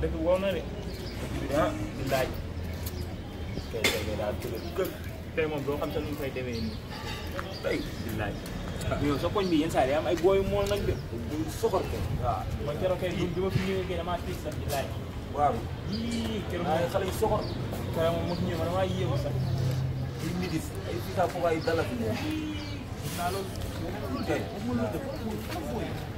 dëgg woo na de ah di laaj kay tey de daal dëgg du gën tey moom doo xam te nuñ koy demee nii tey di laaj yow sa koñ bi yenn saa yi am ay booy mool nañ de bu soxor ko waaw man keroog kay du bi ma fi ñëwee kay damaa tiis sax di laaj waaw yii keroog moom xale yu soxor keroog moom ma fi ñëwee man damaa yéemu sax ay midis ay fii kaa foofu ay dalal naa loolu tey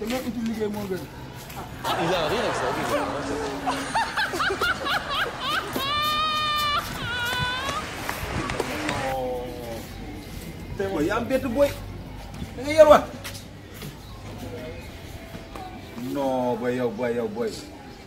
dama uti liggéey moo gën. tey moom yaa am bett booy da nga yor wa non booy yow booy yow booy